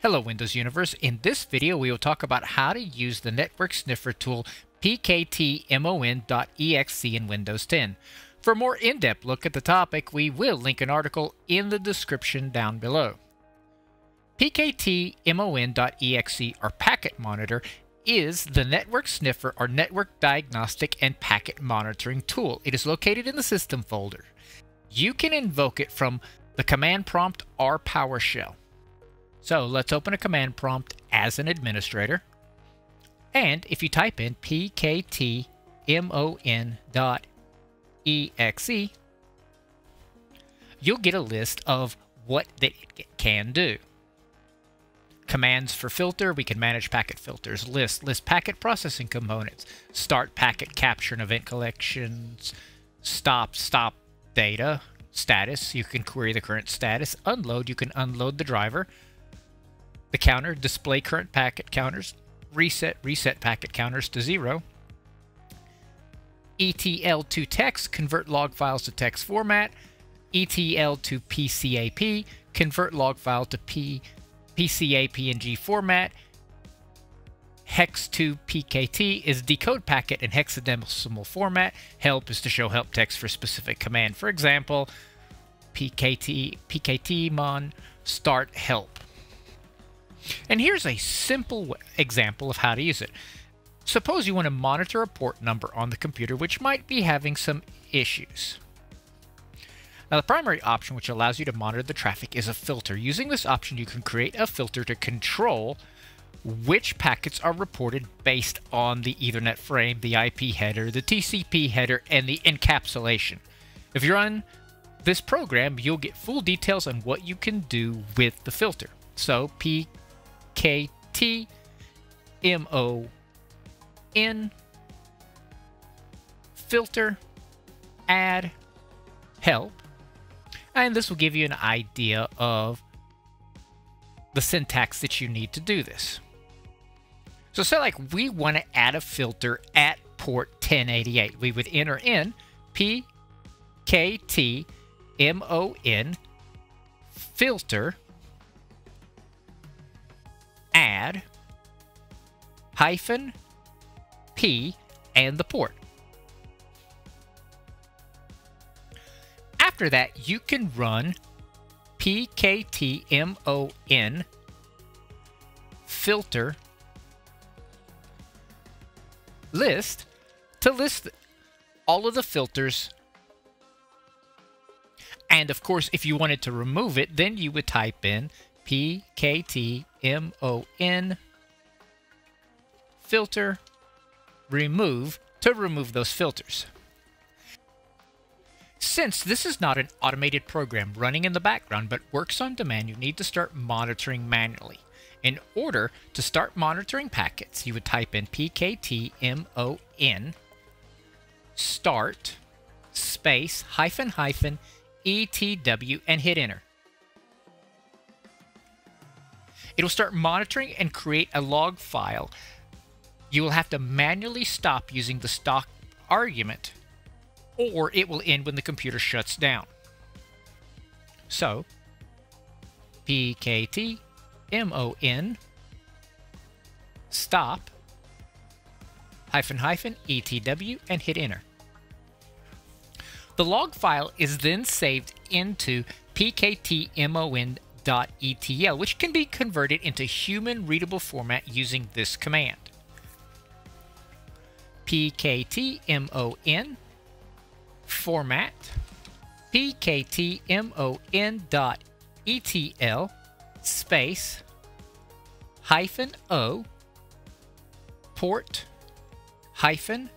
Hello Windows Universe. In this video we will talk about how to use the Network Sniffer tool pktmon.exe in Windows 10. For a more in-depth look at the topic, we will link an article in the description down below. pktmon.exe or Packet Monitor is the Network Sniffer or Network Diagnostic and Packet Monitoring tool. It is located in the System folder. You can invoke it from the command prompt or PowerShell. So let's open a command prompt as an administrator. And if you type in pktmon.exe, you'll get a list of what it can do. Commands for filter, we can manage packet filters, list, list packet processing components, start packet capture and event collections, stop, stop data, status, you can query the current status, unload, you can unload the driver, the counter, display current packet counters, reset, reset packet counters to zero. ETL to text, convert log files to text format. ETL to PCAP, convert log file to P, PCAPNG format. Hex2 PKT is decode packet in hexadecimal format. Help is to show help text for specific command. For example, PKT PKT mon start help. And here's a simple example of how to use it. Suppose you want to monitor a port number on the computer which might be having some issues. Now the primary option which allows you to monitor the traffic is a filter. Using this option you can create a filter to control which packets are reported based on the Ethernet frame, the IP header, the TCP header, and the encapsulation. If you run this program, you'll get full details on what you can do with the filter. So P K T M O N filter add help and this will give you an idea of the syntax that you need to do this. So say like we want to add a filter at port 1088. We would enter in P K T M O N filter add hyphen P and the port. After that, you can run pktmon filter list to list all of the filters. And of course, if you wanted to remove it, then you would type in pktmon filter remove to remove those filters. Since this is not an automated program running in the background but works on demand, you need to start monitoring manually. In order to start monitoring packets, you would type in pktmon start space hyphen hyphen etw and hit enter. It'll start monitoring and create a log file. You will have to manually stop using the stock argument or it will end when the computer shuts down. So, pkt mon stop hyphen hyphen etw and hit enter. The log file is then saved into pktmon .etl, which can be converted into human readable format using this command. pktmon format p k t m o n dot pktmon.etl space hyphen o port hyphen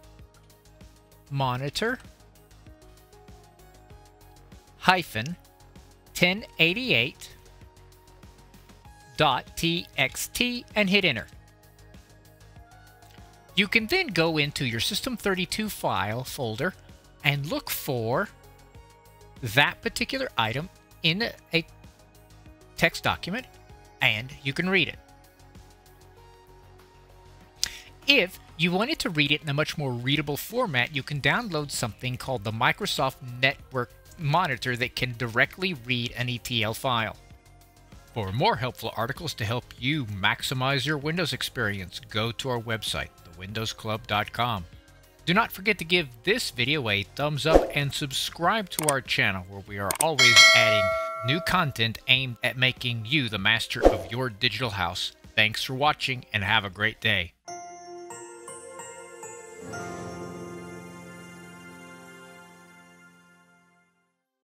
monitor hyphen 1088 dot .txt and hit enter. You can then go into your System32 file folder and look for that particular item in a text document and you can read it. If you wanted to read it in a much more readable format, you can download something called the Microsoft Network Monitor that can directly read an ETL file. For more helpful articles to help you maximize your Windows experience, go to our website, thewindowsclub.com. Do not forget to give this video a thumbs up and subscribe to our channel where we are always adding new content aimed at making you the master of your digital house. Thanks for watching and have a great day.